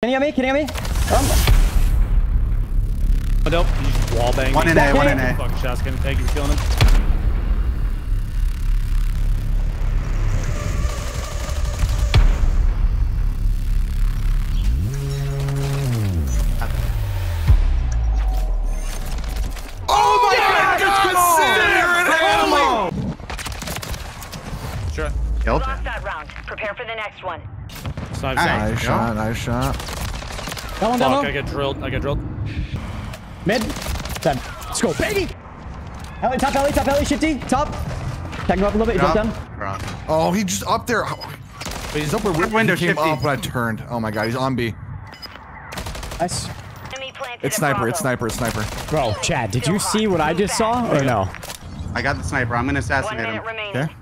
Can you get me? Can you get me? Um, Oh, nope. You just wall bang. One me. in A, one in A. Fuck shots. Can thank you for killing him. Oh my god! Consider it ammo! Sure. Killed Lost him. that round. Prepare for the next one. Snipe, Nice. Nice shot, nice shot. that one down Fuck, low. I got drilled. I got drilled. Mid. Dead. Let's go, baby. Ellie, top Ellie, top Ellie, shifty, top. Tag him up a little bit. Jump Drop. down. Drop. Oh, he just up there. Oh, He's up where we Window he came shifty. up, but I turned. Oh my god, he's on B. Nice. It's sniper, it's sniper, it's sniper. Bro, Chad, did you see what I just saw or no? I got the sniper. I'm gonna assassinate him. remaining. Okay.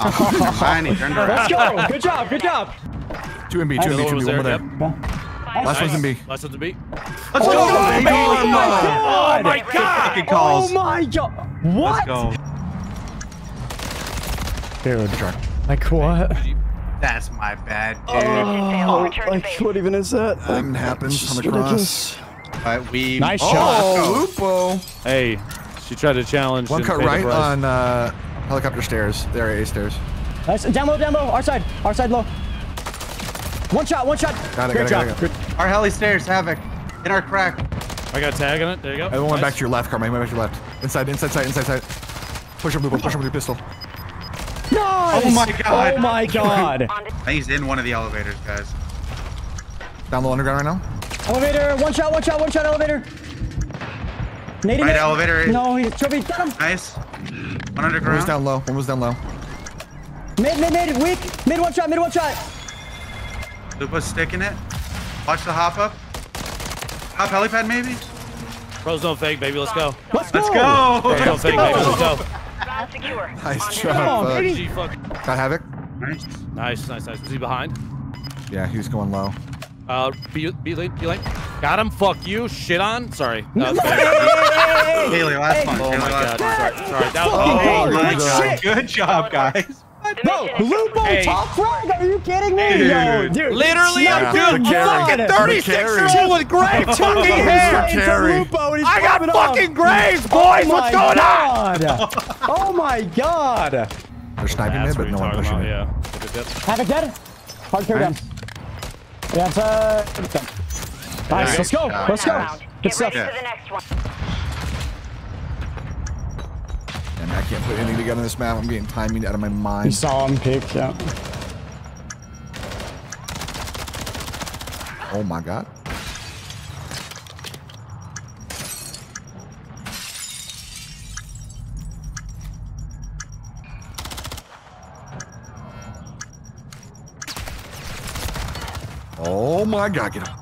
Oh, fine, he turned Let's go. Good job. Good job. Two in B, two in The B, other two one B, one there. more Yep. there. Last one's in B. Last one's in B. Let's go, Oh baby! my god. Oh my God. Fucking calls. Oh my god. What? Let's go. Dude. Like what? That's my bad, dude. Fail. Return to base. what even is that? That happens. Come across. But we. Nice oh, shot. Oh, Lupo. Hey, she tried to challenge. One cut right on uh, helicopter stairs. There, A stairs. Nice. Down low, down low. Our side. Our side low. One shot, one shot. Got it, Great got it, job. got it. Good. Our heli stairs, Havoc. In our crack. I got a tag on it. There you go. Everyone went Nice. back to your left, Carmine. Went back to your left. Inside, inside side, inside side. Push him, Lupo. Push him with your pistol. Nice. Oh my God. Oh my god. I think he's in one of the elevators, guys. Down low underground right now. elevator. One shot, one shot, one shot, elevator. Nading Right elevator. No, he's trophy. Get him. Nice. One One was down low. One was down low. Mid, mid, mid. Weak. Mid one shot, mid one shot. Lupo's sticking it. Watch the hop up. Hop helipad, maybe? Pros don't fake, baby. Let's go. Let's go. Let's go. Pros don't fake, baby. Let's go. secure. Nice On job. Come on, baby. Got Havoc? Nice. Nice, nice, nice. Was he behind? Yeah, he was going low. Uh, B, B lane, B lane. Got him. Fuck you. Shit on. Sorry. That Hey. Haley, last Hey. one. Oh Haley, my last god. one. Sorry. Sorry. That was. Fucking Oh my good god. shit. Good job, guys. The Bro, mission is Lupo Hey. top frag. Are you kidding me? Dude. Yo, dude. Literally, Sniper I'm Yeah, doing the carry. God. The 36 year carry. old with grave Two fucking hair. into carry. Lupo I got fucking graves, boys. Oh What's my going on? god. oh my god. They're sniping That's mid, but no you're one pushing about. it. Yeah. Good, good, good. Dead. Hard carry down. Yeah, it's, uh, it's done. Nice, Nice let's go. Let's go. round. Good Get stuff. ready for the next one. And I can't put anything together on this map. I'm getting timing out of my You mind. saw him peek, yeah. Oh my god. Oh my god, get him.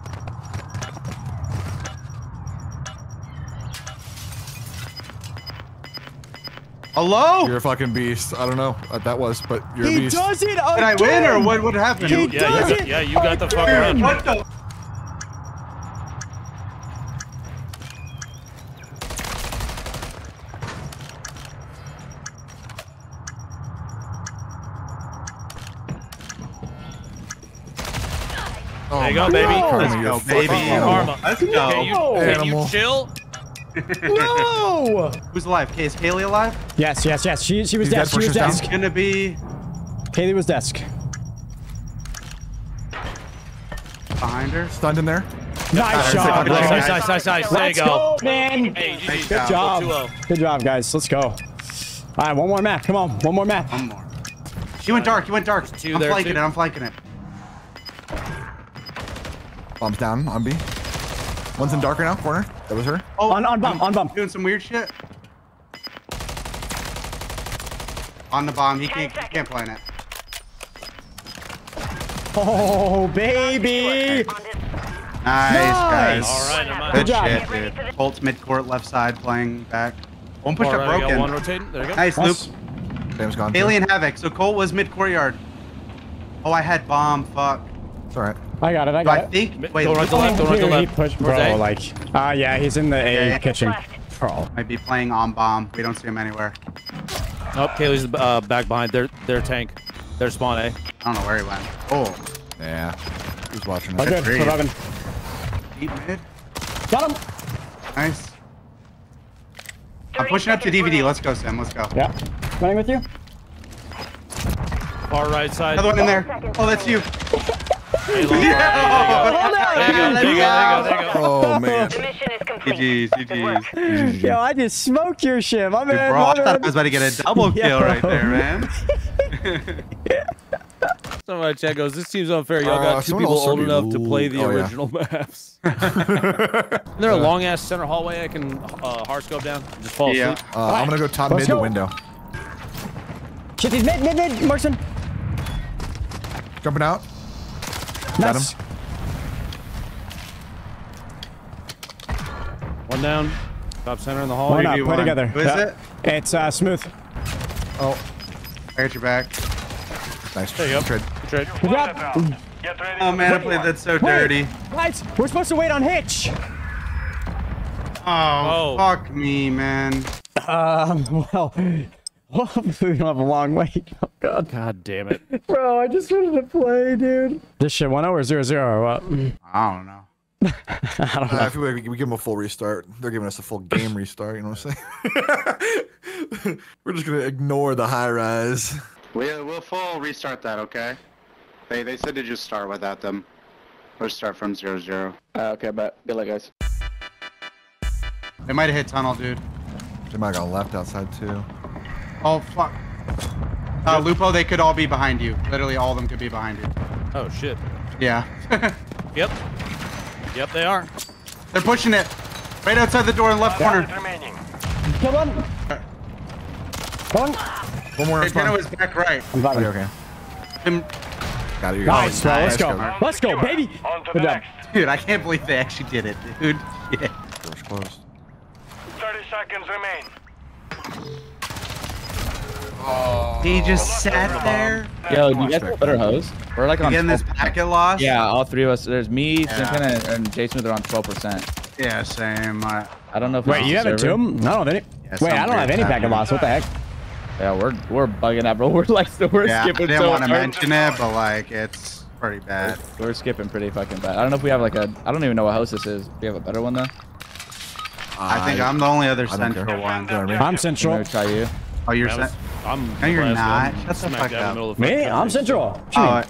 Hello? You're a fucking beast. I don't know what that was, but you're a beast. He does it again. Did I win or what, what happened? He Yeah, does you it yeah, you got the fuck around. What the? Oh There you go, my baby. God, Let's Carmen, go, baby. Karma. Let's Can you, can you Animal. chill? No. Who's alive? Okay, is Haley alive? Yes, yes, yes. She, she was He's desk. She was pushes down. desk. Gonna be Haley was desk. behind her. Stunned in there. Nice Nice, shot. nice, Nice, Nice. nice, nice, nice. There you Let's go. go, man. Hey, GG. Good job. job. 2-0. Good job, guys. Let's go. All right, one more map. Come on, one more map. One more. He went dark. He went dark. Two I'm there, flanking two. it. I'm flanking it. Bombs down on B. One's in dark right now, corner. That was her. Oh, On- on bump, I'm on bump. Doing some weird shit. On the bomb. He can't, he can't plan it. Oh, baby. On to Nice, guys. All right. Good Good job. shit, dude. for Colts mid-court left side playing back. One push All up right, broken. one rotating. There you go. Nice, Luke. Nice. Dam's gone. too. Alien Havoc. So Colt was mid courtyard. Oh, I had bomb. Fuck. It's alright. I got it. I Do I got it. think? Mid- Wait, go right Luke to left, go right to Dude, he left. pushed, Where's bro. A? Like, ah, yeah, he's in the A Yeah. kitchen. Bro. might be playing on bomb. We don't see him anywhere. Nope, Kaylee's uh, back behind their their tank. Their spawn A. I don't know where he went. Oh, Yeah. Who's watching Oh, us? good. Great. Robin. Deep mid. Got him. Nice. I'm pushing up to DVD. Let's go, Sam. Let's go. Yeah. Running with you. Far right side. Another one in there. Oh, that's you. Hey, long- Oh, There you go. There you go. There you go. There you go. Oh man. The mission is complete. GG's, Good work. GG's. Yo, I just smoked your shit. My Dude, man. bro, I my thought I was about to get a double kill right there, man. Some of my chat goes, this seems unfair. Y'all Uh, got two people old be enough to play the oh, yeah. original maps. Isn't there a long ass center hallway I can uh, hard scope down? Just fall Yeah. asleep. Uh, I'm gonna go top Let's mid to go. window. Shit, he's mid, mid, mid. Marson. Jumping out. Got him. One down. Top center in the Why hallway. not? you Play want? together. Who is Yeah. it? It's uh, smooth. Oh, I got your back. nice. There you go. Trade. Good trade. Good job. Oh man, I played that so dirty. Guys, we're supposed to wait on Hitch. Oh, Oh. fuck me, man. Um, well, hopefully we don't have a long wait. Oh, God. God damn it. Bro, I just wanted to play, dude. This shit 1 0 or 0 0 or what? I don't know. I don't know. I feel like we, we give them a full restart. They're giving us a full game restart. You know what I'm saying? We're just gonna ignore the high rise. We'll, we'll full restart that, okay? They, they said to just start without them. We'll start from zero zero. Uh, okay, but good luck, guys. They might have hit tunnel, dude. They might have gone left outside too. Oh fuck. Uh, Lupo, they could all be behind you. Literally, all of them could be behind you. Oh shit. Yeah. Yep. Yep, they are. They're pushing it. Right outside the door in the left corner. Kill one. Come on. One more. Hey, respawn. Jenna was back right. I'm vibing. Okay, okay. Him- Got it. You're Nice, bro. Let's Nice, go. Let's go, baby. Good job. Dude, I can't believe they actually did it, dude. Yeah. Door's closed. 30 seconds remain. He just sat there. Yo, do you guys have a better hose? We're like on. getting this packet loss. Yeah, all three of us. There's me, Yeah. Simpson, and, and Jason. They're on 12%. Yeah, same. Uh, I don't know if Wait, you have it server. too? I don't have any. Yeah, Wait, I don't have any packet loss. What the heck? Yeah, we're we're bugging out, bro. We're like so we're yeah, I skipping didn't so want to mention it, but like, it's pretty bad. We're skipping pretty fucking bad. I don't know if we have like a. I don't even know what house this is. Do we have a better one though? I think I'm the only other I central one. You know what I mean? I'm I'm central. try you. Oh, you're That was- cent- I'm No, you're not. last one. Shut the fuck in the up. middle of the Me? fucking I'm central. What you Oh, mean?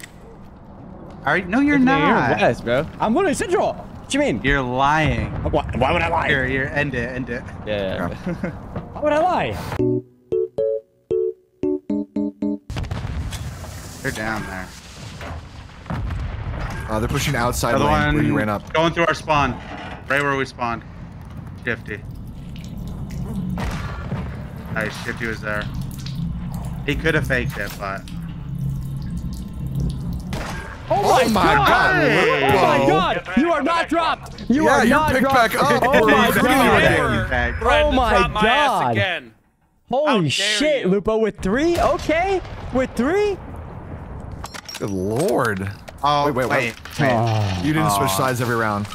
I- are no, you're not. You're not. west, bro. I'm literally central. What you mean? You're lying. Why, why would I lie? Here, here, end it, end it. Yeah. Why would I lie? They're down there. Uh, they're pushing outside Other lane where you ran up. going through our spawn, right where we spawned. Shifty. Nice, Shifty was there. He could have faked it, but Oh my, god! Hey! Oh my oh god! You are not dropped! You Yeah, are you're not picked dropped! back up. Oh my god! Oh to my drop my God. again. Holy shit, you. Lupo with three? Okay. With three? Good lord. Oh, Wait, wait, wait. wait. Oh. You didn't switch ah. sides every round.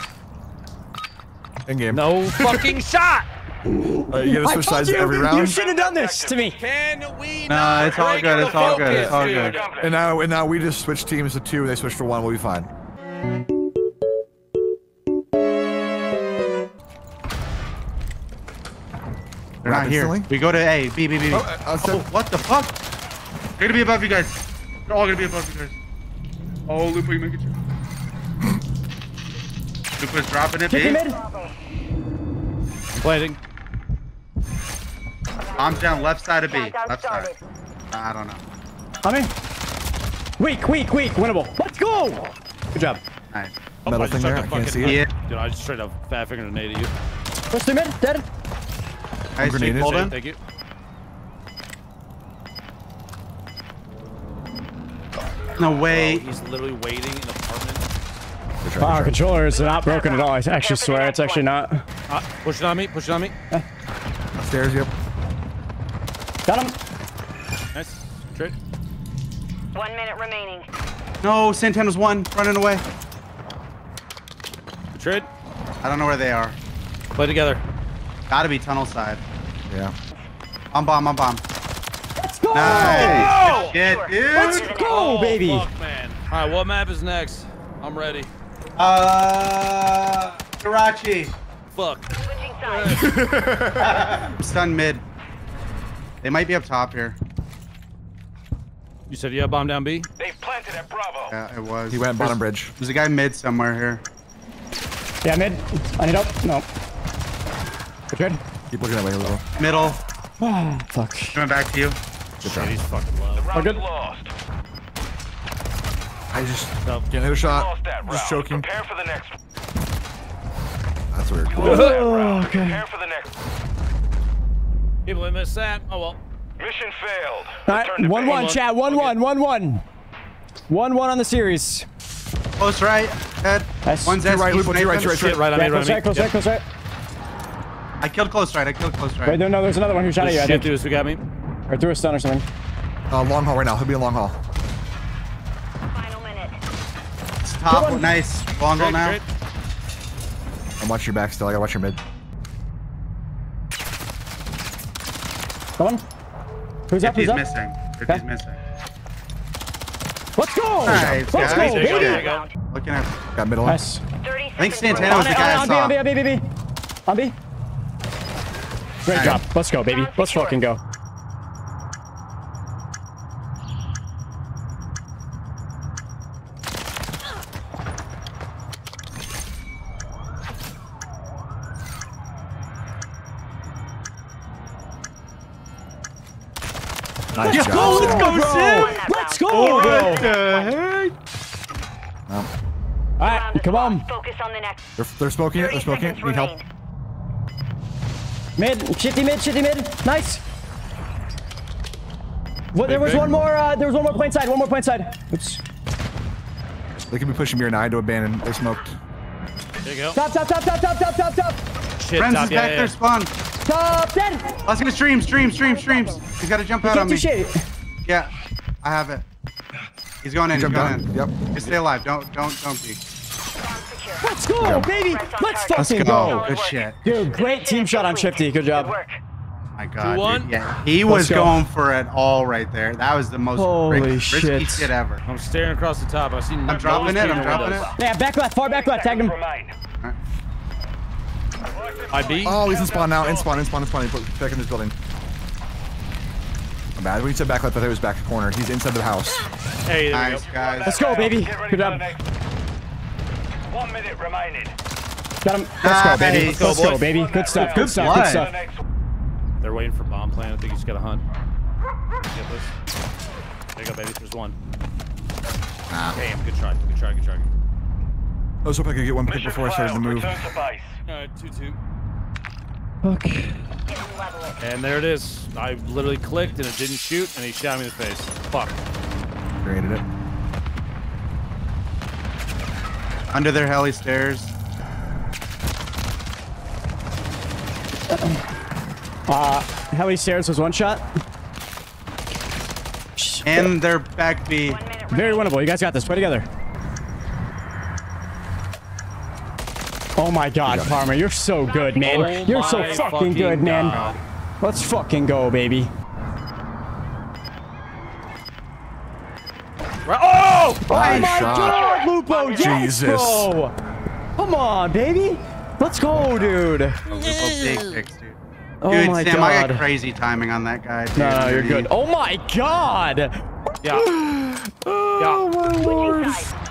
In game. No fucking shot. Uh, you gotta I switch told sides you, every you round. should have done this to me. Can we No, not it's all good, it's all good, it's all good. And now, and now we just switch teams to two, and they switch to one. We'll be fine. They're not here. We go to A, B, B, B. B. Oh, uh, uh, Oh, what the fuck? They're gonna be above you guys. They're all gonna be above you guys. Oh, Lupo, you make it. Lupo's dropping it, Kick him B. in. Plating. Bombs down left side of B. Left side. I don't know. I'm in. Weak, weak, weak. Winnable. Let's go. Good job. Nice. Metal thing there, I can't see it. Dude, I just straight up fat finger grenade at you. Push him in. Dead. Nice, grenaded. Hold in. Thank you. No Oh, way. he's literally waiting in the apartment. Good try, Our good try. controller is not broken at all. I actually swear it's actually not. Uh, push it on me. Push it on me. Stairs, yep. Got him. Nice. Trade. One minute remaining. No, Santana's one, running away. Trade. I don't know where they are. Play together. Gotta be tunnel side. Yeah. I'm bomb, I'm bomb. Let's go. Nice. Oh! Shit, Let's dude. go, baby. Fuck, man. All right, what map is next? I'm I'm ready. Uh, Karachi. Fuck. Switching sides. I'm stunned mid. They might be up top here. You said you have bomb down B? They've planted at Bravo. Yeah, it was. He went bottom bridge. There's a guy mid somewhere here. Yeah, mid. I need help. No. Good. Good. Keep looking that way a little. Middle. Fuck. Coming back to you. Good job. He's fucking low. The round good. lost. I just No. can't hit a shot. Just round. choking. Prepare for the next. That's weird. Lost that Oh, okay. Prepare for the next. People that missed that. Oh well. Mission failed. All right. One one. Chat. One one. One one. One one on the series. Close right. Head. Nice. One's To your right, SQ Lupo, to right, right, to Shit, your right. right on me, right close right. Close right. Close right. I killed close right. I killed close right. Wait, no, no. There's another one who shot at you. I Shit, think. dude, who got me? Or threw a stun or something. Uh, long hall right now. He'll be in long hall. Final minute. It's top. Nice. Long goal Great, now. great. I'm watching your back still. I gotta watch your mid. Come on. Who's up? He's Who's up? missing. He's Okay. missing. Let's go. Nice, Let's guys. go, There you go, there you baby. go. Looking at. Got middle. Nice. 30 I think seconds Santana was On, the remaining. guy I on, on B, saw. on B, on B, B, B. On B. Great Nice. job. Let's go, baby. Round Let's secure. fucking go. Nice job. Let's go, Won bro. that Let's round. go, bro. What the heck? No. All Round right, is come on. Focus on the next. They're, they're smoking it. They're smoking it. seconds Need help. Mid, shitty mid, shitty mid. Nice. What, there was big. one more. Uh, there was one more point side. One more point side. Oops. They could be pushing me or nine to abandon. They smoked. There you go. Top, top, top, top, top, top, top, top, Shit, Friends top, is yeah, back yeah, there. Spawn. Top ten. Let's get a stream. Stream. Stream. Streams. He's got to jump out Can't on do me. shit. Yeah. I have it. He's going in. He's going in. Yep. Just stay alive. Don't. Don't. Don't be. Let's go, baby. Let's fucking Let's go. go. Good shit. Dude, great team shot on Shifty. Good job. work. My God. 2-1. dude. Yeah. He was go. going for it all right there. That was the most Holy risky shit. shit ever. I'm staring across the top. I see. I'm dropping it. I'm dropping it. Yeah, back left, far back left. Tag him. Remain. I B. Oh, he's in spawn now. In spawn. In spawn. In spawn. He's back in this building. I'm bad. When you said back left, I thought it was back corner. He's inside the house. Hey, there Nice, go. guys. Let's go, baby. Get ready Good job. One minute remaining. Got him. Let's go, baby. Nice. Let's Go, go, baby. Good stuff. Good Good stuff. Good stuff. They're waiting for bomb plan. I think he's got a hunt. Get this. There you go, baby. There's one. Damn. Good try. Good try. Good try. I was hoping I could get one pick Mission before I started to failed. move. Return to base. All right, two two. Fuck. Didn't level it. And there it is. I literally clicked and it didn't shoot, and he shot me in the face. Fuck. Created it. Under their heli stairs. Uh, Heli stairs was one shot. And their back B. One Very winnable. You guys got this. Play together. Oh my god, Palmer, you're so good, man. Oh you're so my fucking good, man. Let's fucking go, baby. Oh! Oh my shot. god, Lupo, yes, Jesus. bro. Come on, baby. Let's go, dude. Oh, big picks, dude. Oh Dude, my Sam, I got god. crazy timing on that guy. Dude, No, no, you're good. Oh my god. Yeah. Yeah. Oh Switching sides.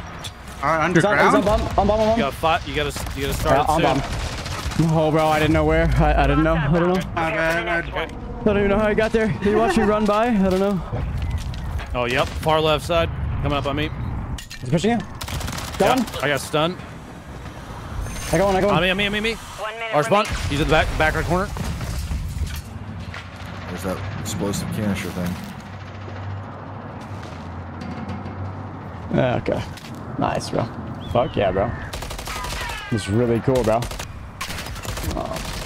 All right, He's on, he's on underground. bomb, on bomb, on bomb. You gotta fight. You gotta. You gotta Uh, start on it bomb. Oh, bro, I didn't know where. I, I didn't know. I don't know. My Prepare for the bad, next my- one. I don't even know how I got there. Did you watch me run by? I don't know. Oh, yep. Far left side. Coming up on me. He's pushing it. Got Yeah. I got stunned. I got one. I got On one. me, on me, on me, on me. One minute Our spawn. He's in the back, back right corner. There's that explosive canister thing. Okay. Nice, bro. Fuck yeah, bro. It's really cool, bro. Oh.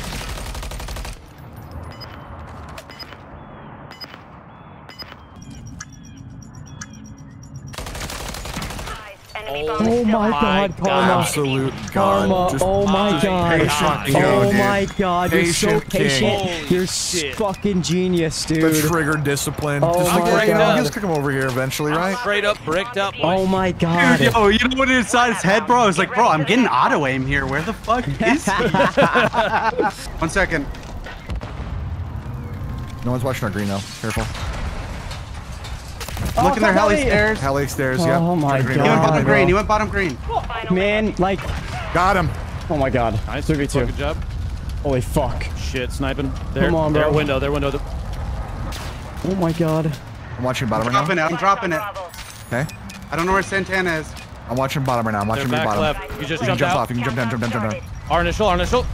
My active. god, Karma. Absolute God. Karma. Just Oh my my god. Oh patient Oh dude. my god. You're so Patient king. You're shit. fucking genius, The dude. trigger discipline. Oh just my like, hey, God. you just kick him over here eventually, right? Straight up, bricked up. Oh my god. Dude, yo, you know what inside his head, bro? I was like, bro, I'm getting auto aim here. Where the fuck is he? One second. No one's watching our green though. Careful. Oh, look in their heli stairs. Heli stairs. Yep. Oh my Green. He went bottom bro. green. He went bottom green. Man, like, Got him. oh my god. Nice. 2v2. Good job. Holy fuck. Shit, sniping. There, Come on, Their bro. window, their window. Oh my god. I'm watching bottom right now. Dropping it. I'm dropping it. Okay. I don't know where Santana is. I'm watching bottom right now. I'm They're watching me back bottom. left. You just You can jump out. off. You can jump down, jump down, jump down. Our initial, our initial.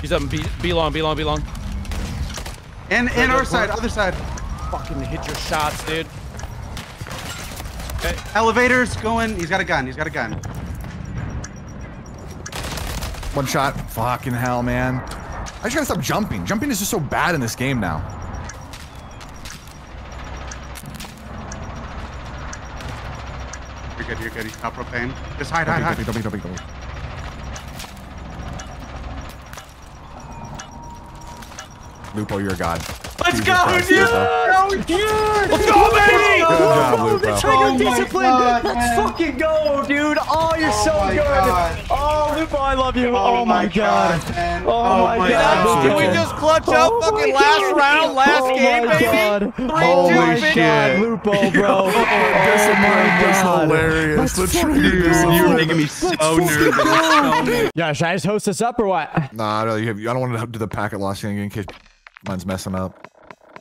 He's up. B, B long, B long, B long. And and our side, other side. Fucking hit your shots, dude. Okay. Elevators going. He's got a gun. He's got a gun. One shot. Fucking hell, man. I just gotta stop jumping. Jumping is just so bad in this game now. You're good. You're good. He's got propane. Just hide, hide, Don't hide. don't peek, don't peek, don't peek. Lupo, you're a god. Let's Jesus go, Christ, dude! Lupo. Let's go, baby! Good job, Oh, trigger Oh my discipline. God, Let's fucking go, dude. Oh, you're Oh so my good. God. Oh, Lupo, I love you. Oh, oh my god. man. Oh, oh my god. God. Can we just clutch up Oh fucking my last round, last oh game, my baby? God. Three, oh two, my finish. god, Lupo, bro. oh my That's god. hilarious. Let's The fucking trigger go. You're making me so nervous. Yeah, should I just host this up or what? Nah, no, you have, I don't want to do the packet loss thing in case mine's messing up.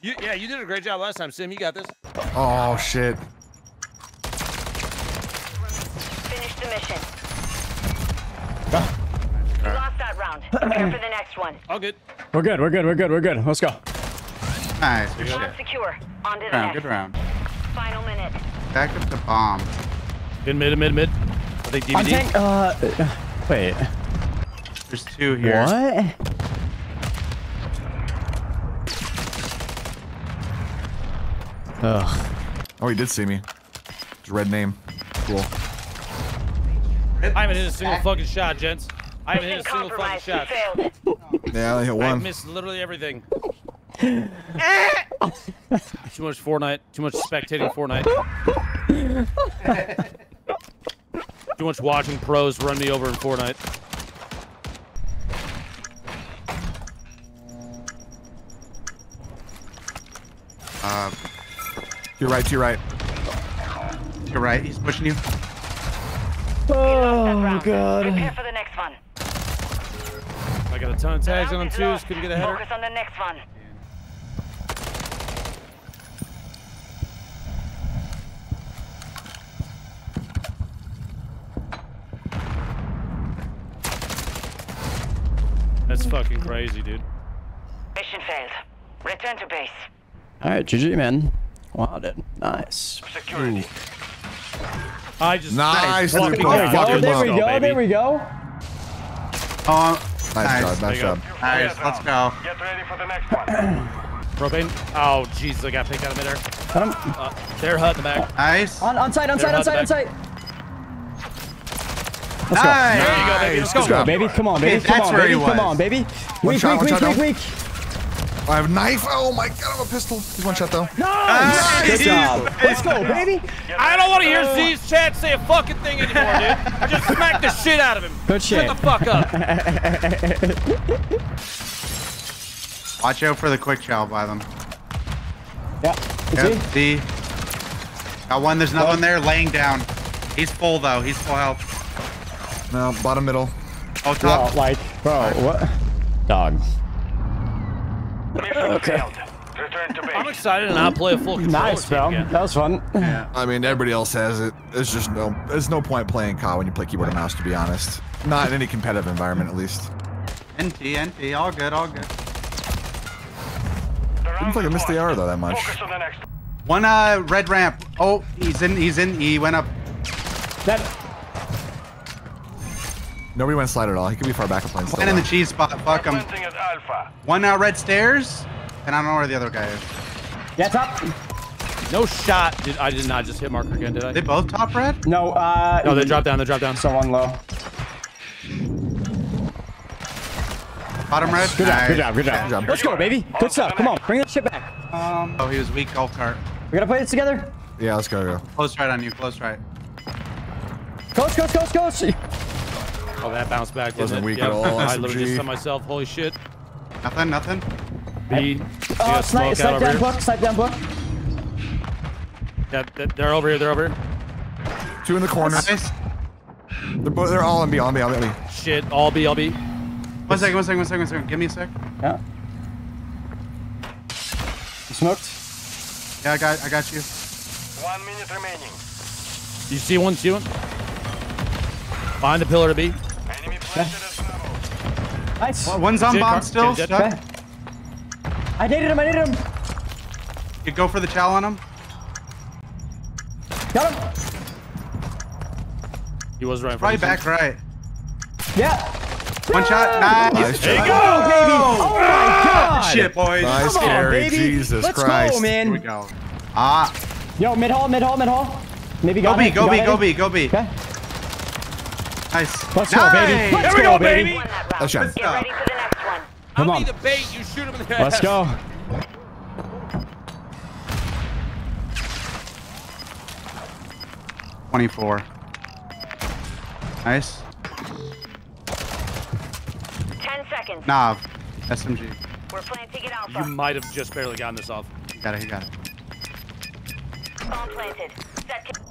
You, yeah, you did a great job last time, Sim. You got this. Oh shit. Finish the mission. You lost that round. Prepare for the next one. All good. We're good, we're good, we're good, we're good. Let's go. Nice. Good Bomb shit. secure. On to the Round, next. good round. Final minute. Back up to bomb. Mid, mid, mid, mid. I think DVD. I'm tank, uh, wait. There's two here. What? Ugh. Oh, he did see me. It's a red name. Cool. I haven't hit a single fucking shot, gents. I haven't hit a single fucking shot. You failed. Yeah, I only hit I one. missed literally everything. too much Fortnite. Too much spectating Fortnite. too much watching pros run me over in Fortnite. Uh, To your right, to your right. you're right. He's pushing you. Oh, round. God. Prepare for the next one. I got a ton of tags on Round him is too. lost. Couldn't get a header. Focus on the next one. That's fucking crazy, dude. Mission failed. Return to base. Alright, GG, man. Wow, dude. Nice. Security. I just Nice, fucking Lupo. got Oh, him there we go, baby. there we go. Oh, Nice, Nice. job, nice you job. nice. Let's go. Get ready for the next one. Propane. Oh, Jesus, I got picked out of midair. Got him. Uh, their hut in the back. Nice. On, on site, on site, on site, on site. Let's go. Nice. There you go, baby. Let's Good go. Baby, come on, baby, come on, baby, come on, baby. Weak, weak, weak, weak, weak. I have a knife. Oh my god, I have a pistol. He's one shot though. Nice! Good Nice. job. Let's go, baby. I don't want to hear Z's chat say a fucking thing anymore, dude. I just smacked the shit out of him. Good shit. Shut the fuck up. Watch out for the quick chow by them. Yeah, you Yep. see? See? Got one. There's another one there laying down. He's full though. He's full health. No, bottom middle. Oh, Bro, top. like, bro, what? Dog. Mission failed. Return to I'm base. excited to not play a full controller Nice, team bro. That was fun. Yeah. I mean, everybody else has it. There's just no, there's no point playing COD when you play keyboard and mouse, to be honest. Not in any competitive environment, at least. NT, NT. All good. All good. The Didn't round feel like I missed the lost. arrow though that much. Focus on the next. One uh red ramp. Oh, he's in. He's in. He went up. That, Nobody went slide at all. He could be far back and playing still. And in the cheese spot. Fuck him. Planting at Alpha. One uh, red stairs. And I don't know where the other guy is. yeah, top. No shot. Did I did not just hit marker again? Did I? They both top red? No, uh. no, they dropped down. They dropped down. Someone low. Bottom red? Good job, good job, good job. Good job. Let's go, baby. Good stuff. Come on, bring that shit back. Um, oh, he was weak golf cart. We gotta play this together. Yeah, let's go. go. Close right on you, close right. Coach, coach, coach, coach. Oh, that bounced back. didn't Wasn't it? weak Yep. at all, I literally SMG. just said myself, holy shit. Nothing, nothing. B. Uh, snipe, snipe down here. book, snipe down book. Yeah, they're over here. They're over here. Two in the corner. Nice. They're, both, they're all on B, on B, on B. Shit. All B. All B. One second, one second, one second, one second. Give me a sec. Yeah. You smoked? Yeah, I got, I got you. One minute remaining. You see one? See one? Behind the pillar to B. Enemy planted as ammo. Nice. Well, One's on bomb still. jet- stuck. Okay. I dated him, I dated him. You go for the chow on him. Got him. He was right in Probably front of you. back right. Yeah. One shot. Nice. Nice There you job. go. Oh, baby. Oh my god. Shit, boys. Nice Come on, carry. baby. Jesus Let's Christ. go, man. Here we go. Ah, Yo, mid hall, mid hall, mid hall. Maybe go got B, go got B, go B, go B. Okay. Nice. Let's go, baby. Nice. Let's There we go, go, baby. baby. Won that round. Let's go. Get ready for the next one. Come I'll on. be the bait. You shoot him in the Let's ass. go. Twenty-four. Nice. Ten seconds. Nav. SMG. We're planting it You might have just barely gotten this off. You got it, you got it. Bomb planted. Set to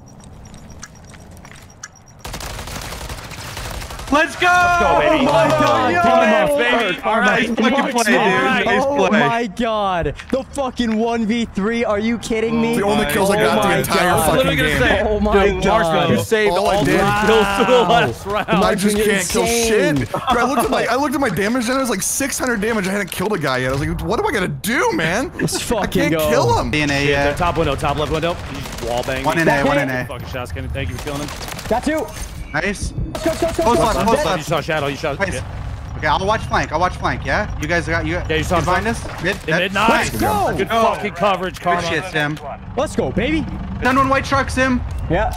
Let's go! go, baby. Oh my god, Yo, Karma. baby. All right, Nice fucking play, dude. Alright. Nice Oh play. my god. The fucking 1v3. Are you kidding me? The only kills I Oh got the entire God. Fucking game. say, Oh my dude, God. Marshall, you saved All oh all, I the did- kills to the last round. I just can't kill shit. Bro, I looked at my I looked at my damage and it was like 600 damage. I hadn't killed a guy yet. I was like, what am I gonna do, man? Let's I fucking can't go. kill him. B and A, Shit, they're yeah. top window, top left window. He's wall banging. One in A, one in A. Fucking shots, Kenny. Thank you for killing him. Got two. Nice. Close go. left, close dead. left. You saw Shadow. You shot. Nice. Yeah. Okay, I'll watch flank. I'll watch flank, yeah? You guys got you Yeah, you saw him behind us? Mid, In dead. mid, nice. Let's go. Good Oh. fucking coverage, Karma. Good shit, Sim. Let's go, baby. Done one white truck, Sim. Yeah.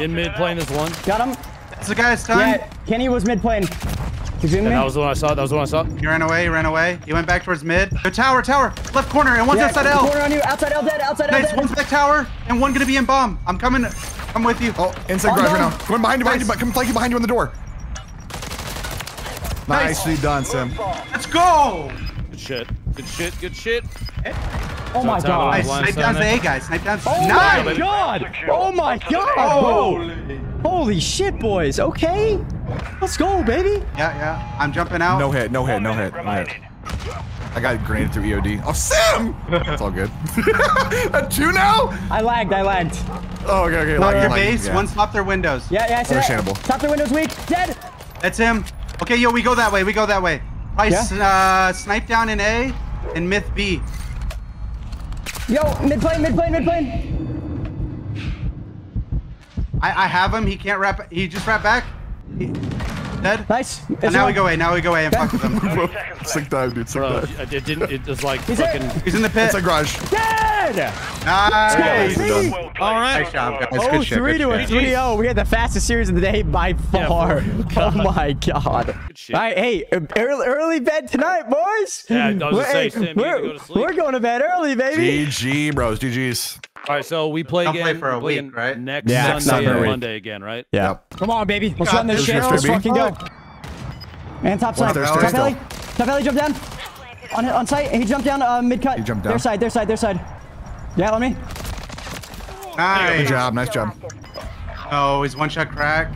In mid, at playing this one. Got him. That's the guy stunned. Yeah, Kenny was mid plane. You see me? Yeah, that was the one I saw. That was the one I saw. He ran away, he ran away. He went back towards mid. Go tower, tower. Left corner, and one's yeah, outside L. Corner on you. Outside L dead. Outside L Nice, dead. one's back tower, and one gonna be in bomb. I'm coming. I'm with you. Oh, inside Oh, garage no. right now. Come behind you, behind you, come flank you behind you on the door. Nicely done, Sim. Let's go. Good shit. Good shit. Good shit. Oh my god. Nice. Blind Snipe down the A guy. Snipe down. Oh nice. my god. Oh my god. Holy. Holy shit, boys. Okay. Let's go, baby. Yeah, yeah. I'm jumping out. No hit, no hit, no hit, no hit. I got grenaded through EOD. Oh, Sim! It's all good. At two now? I lagged. I lagged. Oh, okay, okay. Not like- your base. yeah. One top their windows. Yeah, yeah, I see that. Understandable. Top the windows weak. Dead. That's him. Okay, yo, we go that way. We go that way. I Yeah? uh, snipe down in A and myth B. Yo, mid plane, mid plane, mid plane. I, I have him. He can't wrap. He just wrapped back. He, dead. Nice. And now on. we go away. Now we go away and fuck with him. Bro, sick dive, dude. Sick Bro, dive. it didn't. It was like He's there. fucking. He's in the pit. Inside garage. Dead. Nice. Baby. Well. All right. Nice job, guys. Oh, Good shit. three Good to a shit. 3 0. We had the fastest series of the day by far. for- oh my god. All right, hey, early, early bed tonight, boys. Yeah, I was gonna We're- say, hey, Sam, we're, to go to sleep. we're going to bed early, baby. GG, bros. GG's. All right, so we play Don't again. play for a week, right? Next Yeah, Sunday Sunday. or Monday again, right? Yeah. Yep. Come on, baby. Let's run this this, shit. Mr. Let's Baby. fucking go. And top side. Stairs, Top stairs, alley. Top alley, jump down. On, on site. He jumped down uh, mid cut. He jumped Their down. side, their side, their side. Yeah, on me. Nice. Good job. Nice job. Oh, he's one shot crack.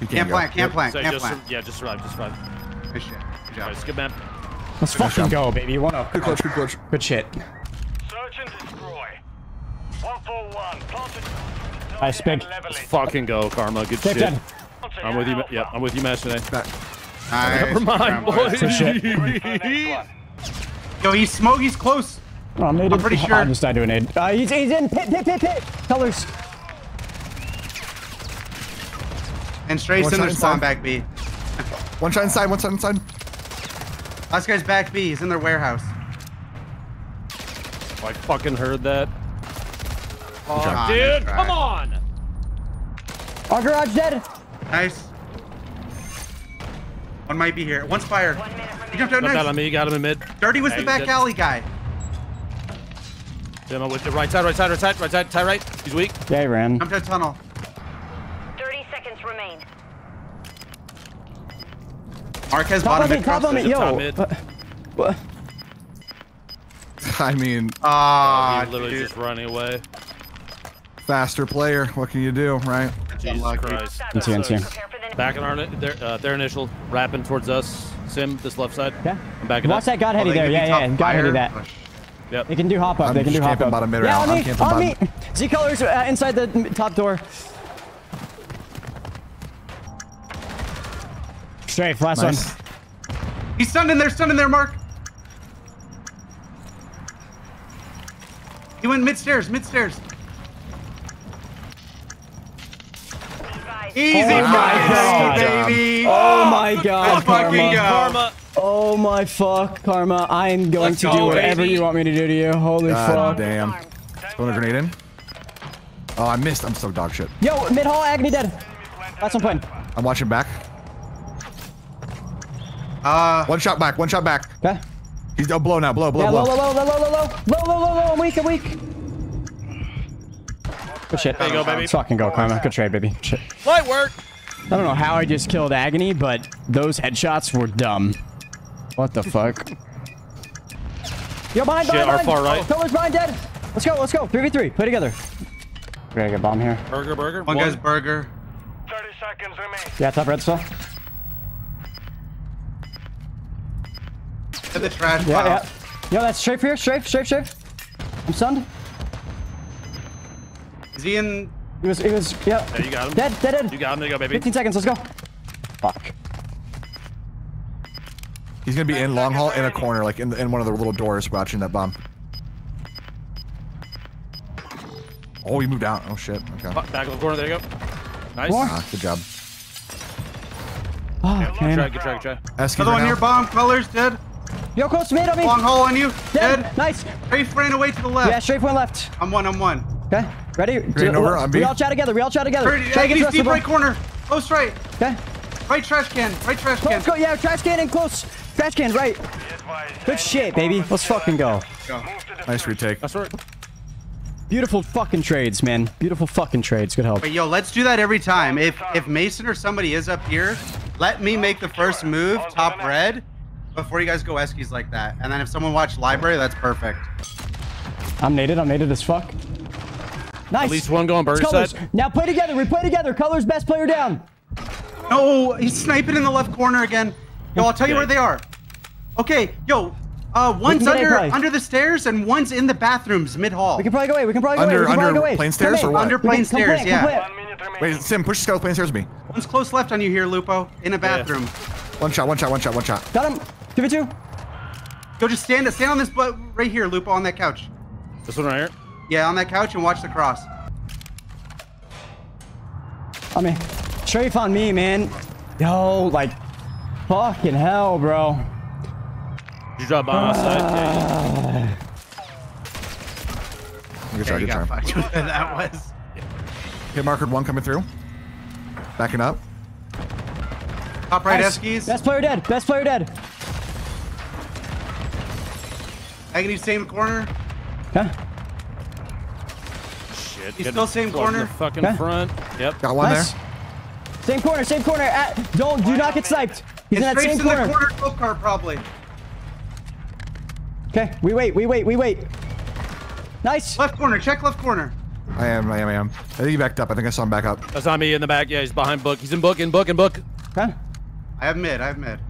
You Can't go. plant. Can't plant. So Can't just plant. yeah, just survive, just survive. Good shit. Good job. right, skip map. Let's fucking go, baby. One up. Good clutch. Good clutch. Good shit. Search and destroy. One for one. Planted. Nice, big. Level it. Fucking go, Karma. Good Take shit. ten. I'm with you. ma- Yep, I'm with you, Mash today. Back. Nice. Never mind, Good boys. Good shit. Yo, he's smoke. He's close. Oh, I'm, I'm pretty sure- I'm just not doing it. Uh, he's, he's in pit, pit, pit, pit. Colors. And Stray's One in their spawn inside. back B. One shot inside. One shot inside. Last guy's back B. He's in their warehouse. Oh, I fucking heard that. Oh, Fuck, dude, come on! Our garage dead. Nice. One might be here. One's fire. One minute He remaining. jumped out Got that on nice. me, got him in mid. Dirty was Hey, the back dead. alley guy. Demo with the right side, right side, right side, right side, tie right. He's weak. Yeah, he ran. Jumped out tunnel. 30 seconds remain. Marquez Top bottom mid top cross. on me, top yo. mid. What? what? I mean, Ah, He's literally dude. just running away. faster player. What can you do, right? Jesus unlucky. Christ. Into, into. Prepare for the next Back in our their, uh, their initial, wrapping towards us. Sim, this left side. Yeah. I'm backing Watch up. that God Oh, heady they there. could be Yeah, yeah, God heady that. Yep. They can do hop up. I'm they can do hop up. bottom mid yeah, round. on I'm me, camping on me. Z colors uh, inside the top door. Straight, last Nice. one. He's stunned in there, stunned in there, Mark. He went mid stairs, mid stairs. advised. Easy Oh my Friday, God. baby. Oh, oh my God, Let's fucking Karma. go. Karma. Oh my fuck, Karma. I am going Let's to go, do whatever baby. you want me to do to you. Holy God fuck. damn. Armed. Throwing a grenade in. Oh, I missed. I'm so dog shit. Yo, mid hall, Agony dead. That's one point. I'm watching back. Uh, One shot back. One shot back. Okay. He's oh, blow now. Blow, blow, Yeah, low, blow. low, low, low, low, low, low, low, low, low, low. I'm weak, I'm weak. Good shit. There you go, baby. Let's fucking go, Karma. Good trade, baby. Shit. Light work. I don't know how I just killed Agony, but those headshots were dumb. What the fuck? Yo, behind, Shit, behind, our behind. far right. Pillar's behind, dead. Let's go, let's go. 3v3. Play together. We gotta get bomb here. Burger, burger. one guy's burger. 30 seconds remain. Yeah, top red still. Hit the trash Yeah, pile. yeah. Yo, that's strafe here. Strafe, strafe, strafe. I'm stunned. Is he in? It was, it was, yeah. Yeah, you got him. Dead, dead, dead. You got him. There you go, baby. 15 seconds, let's go. Fuck. He's gonna be in long haul in a corner, like in the, in one of the little doors, watching that bomb. Oh, he moved out. Oh shit. Okay. Back of the corner. There you go. Nice. More? Ah, good job. Oh, Good try, good try, good try. Esky Another one now. here, bomb. Colors dead. Yo, close to mid on me. Long hole on you. Dead. Dead. Nice. Strafe ran away to the left. Yeah, strafe went left. I'm one. I'm one. Okay, ready? Green over on we B. all chat together. We all chat together. Dirty. Try to the deep right corner. Close right. Okay. Right trash can. Right trash can. Let's go. Yeah, trash can in close. Trash can, right. Good shit, baby. Let's fucking go. Move to the Nice retake. That's right. Beautiful fucking trades, man. Beautiful fucking trades. Good help. But yo, let's do that every time. If if Mason or somebody is up here, let me make the first move, top red, before you guys go eskies like that. And then if someone watched library, that's perfect. I'm nated. I'm nated as fuck. Nice. At least one going burger Colors. side. Now play together. We play together. Colors best player down. No, he's sniping in the left corner again. Yo, I'll tell you where they are. Okay, yo, uh, one's can get A under under the stairs and one's in the bathrooms mid hall. We can probably go away. We can probably go Under- away. We can under go away. plane stairs in. or what? Under We can- plane stairs, play, yeah. come play. One minute remaining. Wait, Sim, push the scout plane stairs with me. One's close left on you here, Lupo, in a bathroom. One shot, one shot, one shot, one shot. Got him. Give it two. Go just stand stand on this butt right here, Lupo, on that couch. This one right here. Yeah, on that couch and watch the cross. I mean, Strafe on me, man. Yo, like, fucking hell, bro. Did you drop bomb outside? Yeah. Good Yeah, try, you good got try. fucked. that was. Hit marker one coming through. Backing up. Top right Nice. Eskies. Best player dead. Best player dead. Agony same corner. Okay. Shit. He's still same plugged in corner. The fucking Okay. front. Yep. Got one Nice. there. Same corner, same corner. At, don't, do not get sniped. He's in And that Strafe's same in the corner. corner golf probably. Okay, we wait, we wait, we wait. Nice. Left corner, check left corner. I am, I am, I am. I think he backed up. I think I saw him back up. That's not me in the back. Yeah, he's behind book. He's in book, in book, in book. Okay. I have mid, I have mid.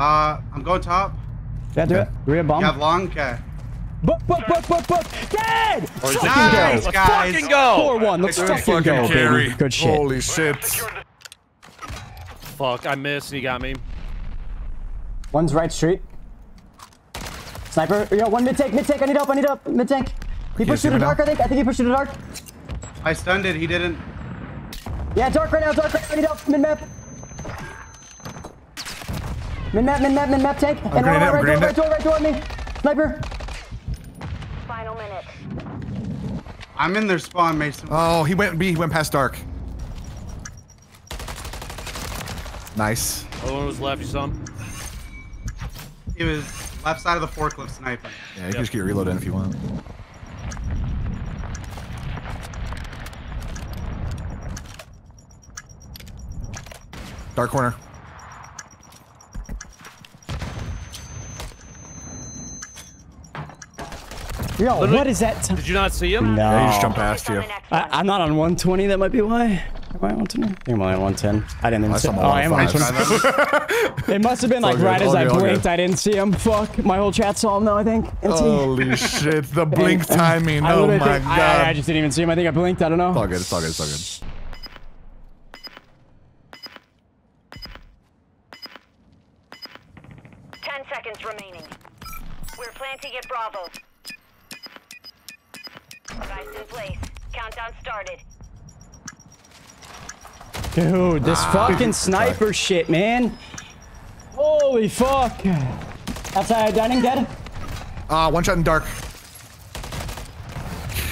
Uh, I'm going top. Yeah, do it. We have bomb. You have long, okay. Book, book, book, book, book. Dead. Or he's Fucking just- go. Nice, Let's guys. fucking go. Four one. Let's Good fucking go, baby. Good shit. Holy shit. Fuck, I missed and he got me. One's right street. Sniper. Yo, one mid tank. Mid tank. I need help. I need help. Mid tank. He pushed through the dark. I think. I think he pushed through the dark. I stunned it, he didn't. Yeah, dark right now. Dark right now. I need help. Mid map. Min map, min map, min map tank. And grenade it, right, I'm right door, right door, right door me. Sniper. Final minute. I'm in their spawn, Mason. Oh, he went B. He went past dark. Nice. Other one was left. You saw him? He was left side of the forklift sniping. Yeah, you can just get reloaded if you want. Dark corner. Yo, Literally- what is that? Did you not see him? no. Yeah, you just jumped past you. I, I'm not on 120. That might be why. Am I on 120? I think I'm only on 110. I didn't even see. him Oh, I am on 120. It must have been like good, right as I blinked. I didn't see him. Fuck. My whole chat saw him though. I think. NT. Holy shit, the blink timing. I Oh my think- I- god. I, just didn't even see him. I think I blinked. I don't know. It's all good, it's all good, it's all good. This Ah. fucking sniper shit, man. Holy fuck. Outside dining dead. Ah, one shot in dark.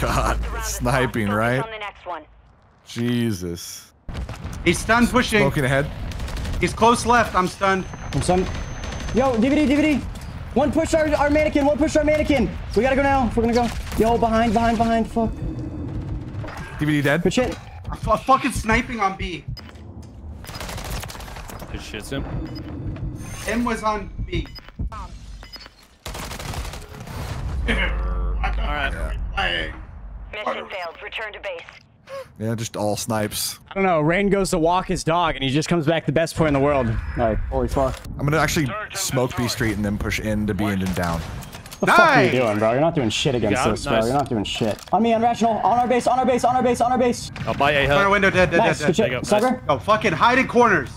God, Surrounded the bomb. sniping, right? On the next one. Jesus. He's stunned pushing. Smoking ahead. He's close left. I'm stunned. I'm stunned. Yo, DVD, DVD. One push our, our mannequin. One push our mannequin. We gotta go now. We're gonna go. Yo, behind, behind, behind. Fuck. DVD dead. Good shit. I'm fucking sniping on B. Good shits him. Him was on B. Alright. Mission failed. Return to base. Yeah, just all snipes. I don't know. Rain goes to walk his dog, and he just comes back the best player in the world. Like, holy fuck. I'm gonna actually smoke B Street and then push in to B and then down. What the fuck are you doing, bro? You're not doing shit against Yeah, this, bro. You're not doing shit. On me, unrational. On our base, on our base, on our base, on our base. I'll buy a Corner hut. window dead, dead, Nice. dead, Good dead. you go. shit. Sniper? Oh, fucking hide in corners.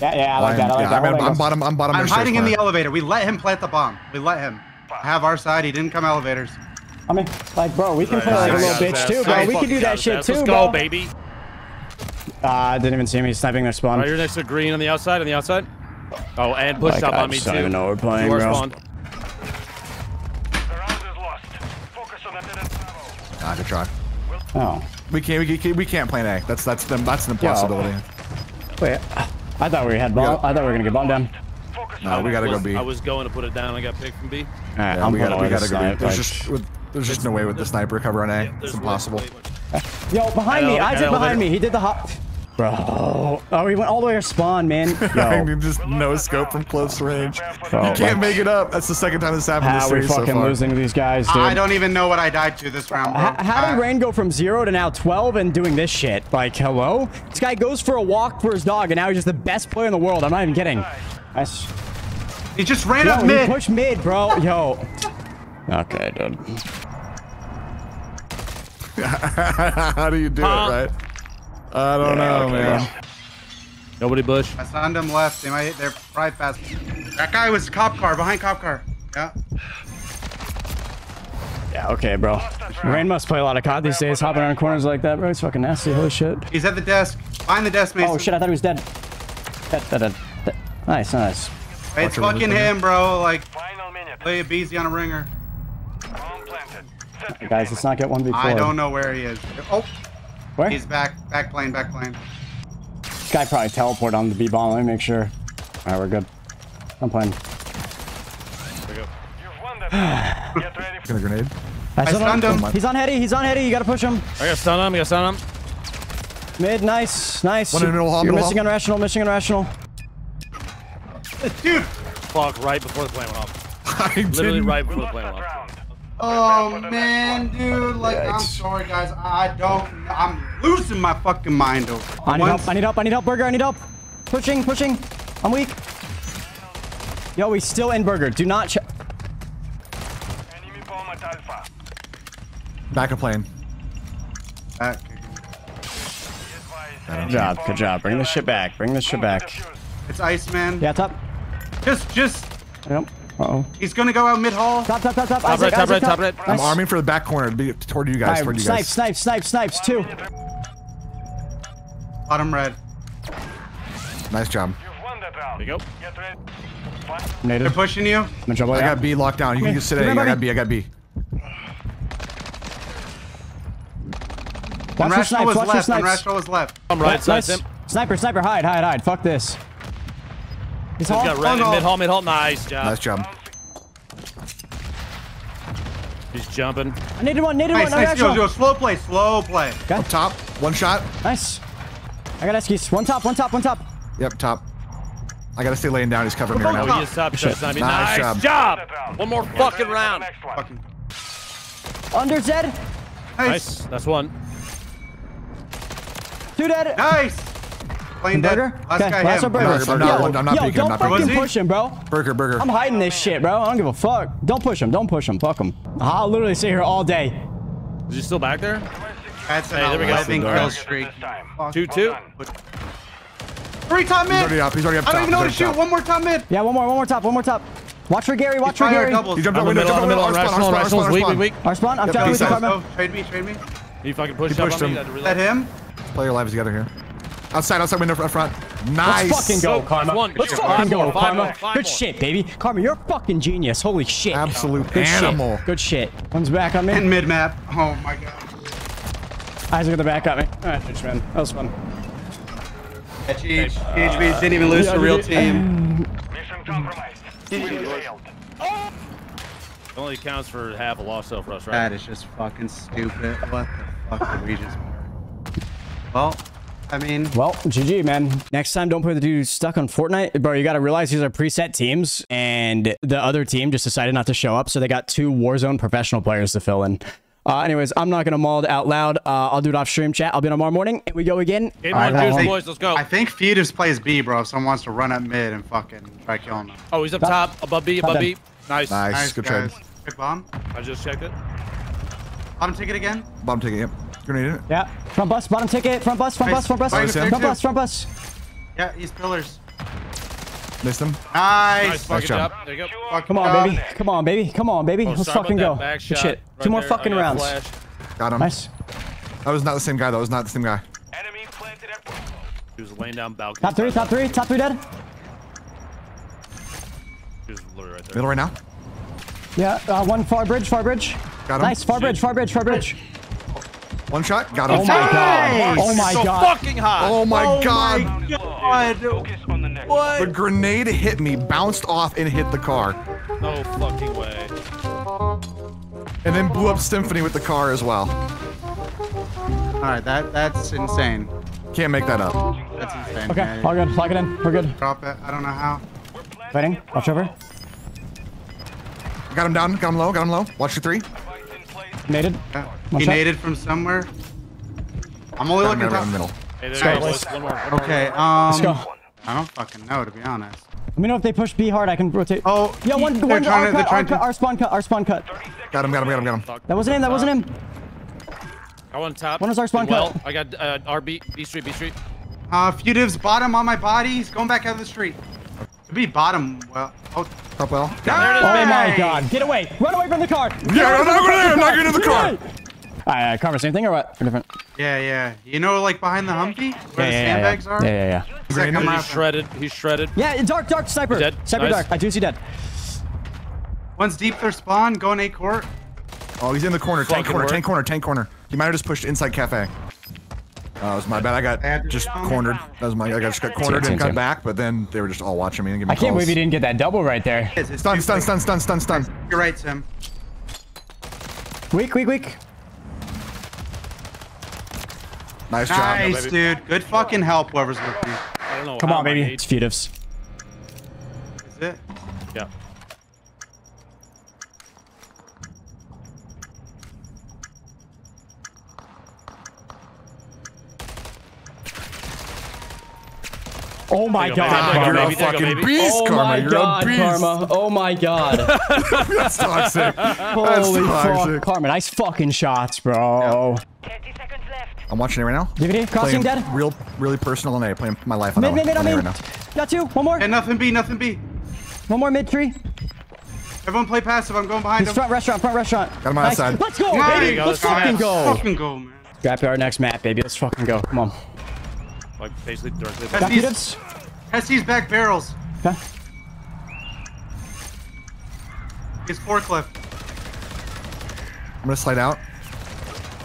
Yeah, yeah, I like that. I like yeah, that. I'm, Hold in- I'm bottom. I'm bottom. I'm upstairs hiding in the elevator. We let him plant the bomb. We let him. Have our side. He didn't come elevators. I mean, like, bro, we can play like a little bitch too, bro. We can do that shit Let's too, go, bro. baby. Ah, I didn't even see me sniping their spawn. Right, you're next to green on the outside. On the outside. Oh, and push Like, up I on me just I don't even know we're playing, You are bro. spawned. The round is lost. Focus on the dead end Bravo. Ah, good try. Oh, We can't. We can't. We can't play an A. That's that's them. That's an impossibility. wait. I thought we had bomb. Yeah. I thought we were gonna get bomb down. No, we gotta go Was- B. I was going to put it down. I got picked from B. All right, Yeah, I'm we gotta. putting We gotta go. B. There's just. with- There's just no way with the sniper cover on A. Yeah, It's impossible. way- way much- Yo, behind me. Isaac I know, behind me. He did the hop. Bro. Oh, he went all the way to spawn, man. I Yo, mean, just no scope from close range. bro, You can't like, make it up. That's the second time this happened this how we series so fucking far. losing to these guys, dude. I don't even know what I died to this round, bro. How, how did Uh, Rain go from zero to now 12 and doing this shit? Like, hello? This guy goes for a walk for his dog, and now he's just the best player in the world. I'm not even kidding. Nice. He just ran Yo, up he mid. pushed mid, bro. Yo. Okay, dude. How do you do Huh? it, right? I don't know, man. Nobody bush. I stunned him left. They might. They're probably fast. That guy was cop car behind cop car. Yeah. Yeah, okay, bro. Rain must play a lot of COD these days, hopping around corners like that, bro. It's fucking nasty. Holy shit. He's at the desk. Behind the desk, Mason. Oh, shit, I thought he was dead. Dead, dead, dead, dead. Nice, nice. It's Watch fucking him, bro. Like, Final minute. play a beezy on a ringer. Bomb planted. Guys, let's not get 1v4. I don't know where he is. Oh, Where? he's back. Back plane. Back plane. This guy probably teleported on the B bomb. Let me make sure. Alright, we're good. I'm playing. There we go. You've won that round. Get ready for Gonna grenade. I stunned him. He's on heady. He's on heady. You gotta push him. I gotta stun him. I gotta stun him. Mid, nice, nice. One in the middle hall, You're middle missing hall. irrational, missing irrational. Dude. Fuck, right before the plane went off. I Literally didn't- right before the plane went off. Round. Oh man, dude. Like, I'm sorry, guys. I don't. I'm losing my fucking mind over. I need Once- help. I need help. I need help. Burger. I need help. Pushing, pushing. I'm weak. Yo, he's still in burger. Do not. check. Enemy bomb at Alpha. Back a plane. Back. Good job. Good job. Bring this shit back. Bring this shit back. It's Iceman. Yeah, top. Just, just. Yep. Uh oh. He's gonna go out mid hall. Top, top, top, top. Top Isaac, red, top Isaac, red, top red. I'm Nice. arming for the back corner. Be toward you guys. Alright, toward you snipe, guys. snipe, snipe, snipes. Two. Bottom red. Nice job. You've won that round. There you go. Native. They're pushing you. I'm in trouble. I yeah. got B locked down. You can Okay. just sit there. I got. B. I got B. Watch for Rational snipes. was Watch for left. And snipes. Rational was left. I'm right side nice. Sniper, sniper, hide, hide, hide. Fuck this. He's He's hall. got red in mid hall, mid hall. Nice job. Nice job. He's jumping. I needed one, needed Nice, one. nice. Yo, Actual. yo, slow play, slow play. Okay, Top. One shot. nice. I got Eskies. One top, one top, one top. Yep. Top. I gotta stay laying down. He's covering me right Oh, now. he is top. Shit. Shot. Nice Nice, job. job. One more fucking ready for the round. Fucking Under dead. nice. Nice. That's one. Two dead. Nice. Playing dead. Burger? Last Okay, guy last him. one burger. I'm not- yo, I'm not yo, peeking, I'm don't not fucking peeking. push him, bro. Burger. Burger. I'm hiding this shit, bro. I don't give a fuck. Don't push him. Don't push him. Fuck him. I'll literally sit here all day. Is he still back there? That's Hey, there we go. 11 Door. kill streak. Two, two. done. Three top He's already mid. up. He's already up Top. I don't even know He's what to already shoot. One more top mid. Yeah, one more, one more top, one more top. Watch for Gary. Watch for Gary. doubles. He jumped I'm out the window. middle. I'm in the out window. Our spawn, our Rational's weak, spawn, weak, our weak. Our spawn. I'm Yep, trying he's to out. cover. Oh, trade me, trade me. He fucking pushed He up pushed on me. him. I had to Is that him? Play your lives together here. Outside. Outside window up front. Nice. Let's fucking go, Go. Karma. One. Let's Five fucking more, go, five Karma. more, five Good more. shit, baby. Karma, you're a fucking genius. Holy shit. Absolute Good animal. shit. Good shit. One's back on me. In mid map. Oh my god. Isaac at the back got me. All right, thanks, man. That was fun. Yeah, GH, GHB didn't even lose Yeah, to real team. Mission compromised. We failed. Only counts for half a loss so for us, right? That is just fucking stupid. What the fuck did we just... Well, I mean... Well, GG, man. Next time, don't play the dude stuck on Fortnite. Bro, you got to realize these are preset teams, and the other team just decided not to show up, so they got two Warzone professional players to fill in. Uh, anyways, I'm not going to maul it out loud. Uh, I'll do it off stream chat. I'll be on tomorrow morning, and we go again. Game All on, right, dudes, boys. Let's go. I think Fetus plays B, bro. If someone wants to run up mid and fucking try killing them. Oh, he's up top. Above B, above Top B. Nice. Nice. Nice, Good guys. trade. Quick bomb. I just checked it. Bottom ticket again. Bomb ticket. Yep. Grenade it. Yeah. Front bus, bottom ticket, front bus, front Nice. bus, front bus, Nice, front thank bus, front bus. Yeah, he's pillars. Missed him. Nice. Nice fucking job. job. There you go. Come on, baby. Come on, baby. Come on, baby. Oh, Let's fucking go. about that back Good shit. right Two more there. I fucking rounds. flash. Got him. Nice. That was not the same guy. That was not the same guy. Enemy planted at He was laying down balcony. Top three, top three, top three dead. He was literally right there. Middle right now. Yeah, uh, one far bridge, far bridge. Got him. Nice, far bridge, far bridge, far bridge. One shot. Got him. Oh my god. Oh my so god. fucking hot. Oh my oh god. God. Focus on the What? The grenade hit me, bounced off, and hit the car. No fucking way. And then blew up Symfuhny with the car as well. All right, that that's insane. Can't make that up. That's insane. Okay, man. all good. Lock it in. We're good. Drop it. I don't know how. Fighting. Watch over. Got him down. Got him low. Got him low. Watch your three. Device in place. Naded. Yeah. One He shot. naded from somewhere. I'm only Got him looking right in the top. middle. Hey, there go, you go. boys. boys. One more. One more. Okay. Um. Let's go. I don't fucking know to be honest. Let me know if they push B hard. I can rotate. Oh, yeah, one, they're one, trying our, to- they're cut, our, to- cut, our spawn cut, our spawn cut. Got him. Got him. Got him. Got him. That wasn't him. That wasn't him. I want top. When was our spawn Did well. cut? I got uh, RB, B Street, B Street. Uh, futives bottom on my body. He's going back out of the street. Could be bottom. Well. Oh. Up well. There it is, Oh baby. my god. Get away. Run away from the car. Yeah, I'm not going there. I'm not getting in the car. Alright, uh, Karma, same thing or what? Or different? Yeah, yeah. You know, like behind the Humpy, where the yeah, yeah, sandbags yeah. are. Yeah, yeah, yeah. He's like, He's shredded. He's shredded. Yeah, dark, dark, sniper. Dead. Sniper Nice. dark. I do see dead. One's deep their spawn. Going A court. Oh, he's in the corner. Tank Fucking corner. Tank corner. Tank corner. He might have just pushed inside cafe. Oh, it was my bad. I got Bad. just cornered. That was my. I got just got cornered Same, and same, cut back, but then they were just all watching me and giving me I can't calls. believe you didn't get that double right there. It's- it's Stun, too stun, stun, stun, stun, stun. You're right, Tim. Weak, weak, weak. Nice job. Nice, baby. dude. Good fucking help, whoever's with me. I don't know. Come on, baby. It's futives. Is it? Yeah. Oh my There god, baby. You're There Karma. you a fucking baby. beast, Oh Karma. You're god, a beast. Karma. Oh my god. That's toxic. That's Holy fuck. Karma, nice fucking shots, bro. 30 seconds left. I'm watching it right now. DVD, crossing dead. Real, really personal on A. Playing my life on Mid, that mid, mid, one. I on A mean. right now. Got two. One more. And nothing B, nothing B. One more mid tree. Everyone play passive. I'm going behind He's him. front restaurant, front restaurant. Got him on nice. outside. Let's go, Nice. baby. go, Let's let's fucking go. Fucking go, man. Scrapyard next map, baby. Let's fucking go. Come on. Like basically directly. That's Got these- futives. Test these back barrels. Okay. He's forklift. I'm gonna slide out.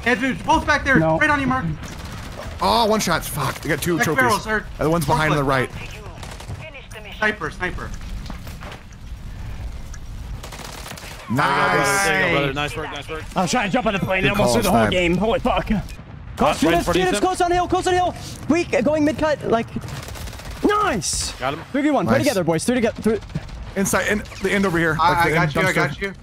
Yeah, dude, both back there. No. Right on you, Mark. Oh, one shot. Fuck. I got two Back trophies. barrels, sir. The one's behind on the right. To you. Finish the mission. Sniper, sniper. Nice. There you go, brother. Nice work, nice work. I was trying to jump on the plane. Good I almost threw the whole game. Holy fuck. Uh, Close, right in Phoenix, front of you, Phoenix, Tim. close on hill, close on hill. Weak, going mid cut, like. Nice. Got him. 3v1, play together, boys. Three together. Three. Inside, in the end over here. like I, I got end you, I got you.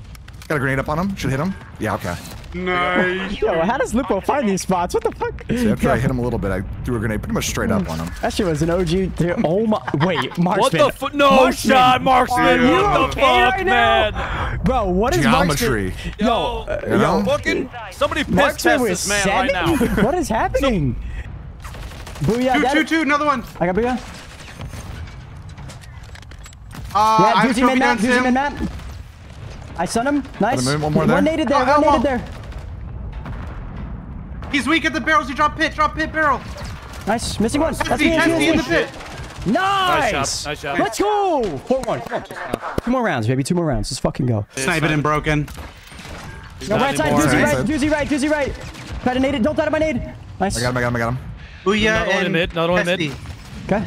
Got a grenade up on him. Should hit him. Yeah, okay. Nice. Yo, how does Lupo find these spots? What the fuck? See, after I hit him a little bit, I threw a grenade pretty much straight up on him. That shit was an OG. Three. Oh my. Wait, Marksman. What the fuck? No Marksman. shot, Marksman. Are you What the okay fuck, right man? Bro, what is Geometry. Marksman? Yo, Yo, You know? fucking somebody piss Marksman test was this man seven? right now. what is happening? Booyah, Two, that- two, two, another one. I got booyah. Uh, Yeah, I'm doozy trophy mid map, down doozy mid map. I stun him. Nice. him one more there. One naded there, Oh, one oh, naded oh. there. He's weak at the barrels. He dropped pit, drop pit, barrel. Nice. Missing one. That's me, that's me, in the pit. Nice. Nice job, nice job. Let's go. 4-1. Come on. Two more rounds, baby. Two more rounds. Let's fucking go. Snipe it and broken. No, right side. anymore. Doozy Right right. Doozy right. Doozy right. Try to nade it. Don't die to my nade. Nice. I got him, I got him, I got him. Booyah Another one in mid, another one in mid. Okay.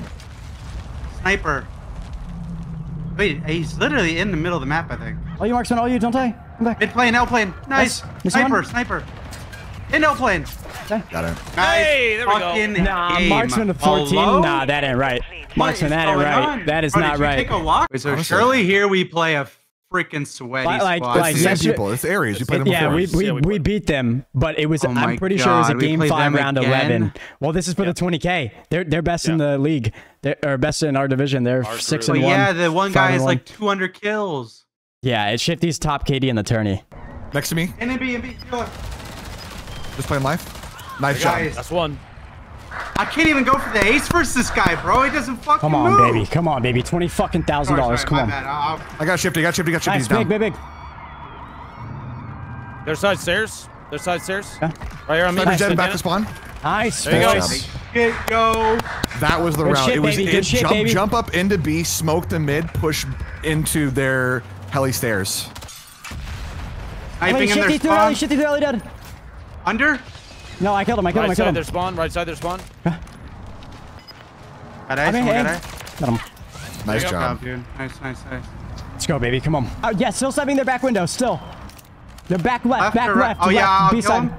Sniper. Wait, he's literally in the middle of the map, I think. All you marksmen, all you. Don't die. Come back. Mid plane, L plane. Nice. Nice. Sniper, one. sniper. In L plane. Okay. Got it. Nice. Hey, there we go. Nah, game. marksman of 14. Hello? Nah, that ain't right. Marksman, is that ain't right. on? That is Bro, not right. Take a walk. Wait, so Honestly. surely here we play a freaking sweaty Like- like- squad. like- It's the yes, same people. It's Aries. You played them Yeah, before. we, we, Yeah, we, we beat them, but it was Oh I'm pretty sure it was a game five round again? eleven. Well, this is for the 20k. They're they're best in the league. They're or best in our division. They're Our six group. and But one. yeah, the one guy and is one. like 200 kills. Yeah, it's Shifty's top KD in the tourney. Next to me. And then B and B. go. Just playing live. Nice job. Guys, That's one. I can't even go for the ace versus this guy, bro. He doesn't fucking Come on, move. baby. Come on, baby. Twenty fucking thousand dollars. Come on. bad. I'll- I'll- I got shifty, got shifty, got shifty. Nice, He's down. big, big, big. Their side stairs. Their side stairs. Yeah. Right here on me. Sniper's dead, Sit back to spawn. Nice, There you go. boys. Go. That was the Good round. shit, it was baby, good it, shit, baby. jump up into B, smoke the mid, push into their heli stairs. Sniping Wait, in their Shifty through alley. spawn. Shifty through alley dead. Under. No, I killed him. I killed him. I Right side him. their spawn. Right side their spawn. Got I'm ice. in Someone got ice. Got him. Nice job. job, dude. Nice, nice, nice. Let's go, baby. Come on. Uh, yeah, still sniping their back window. Still. Their back left. Left back right? left. Oh, left, yeah, I'll B kill side. him.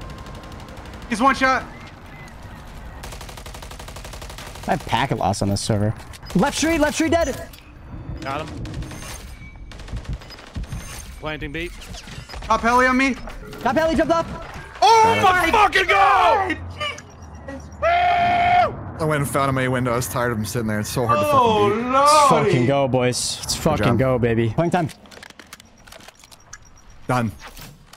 He's one shot. I have packet loss on this server. Left street. Left street dead. Got him. Planting beat. Top heli on me. Top alley jumped up. Oh my Fucking go! I went and found him a window. I was tired of him sitting there. It's so hard to Oh fucking beat. lord. Fucking go, boys. Let's fucking go, baby. Playing time. Done.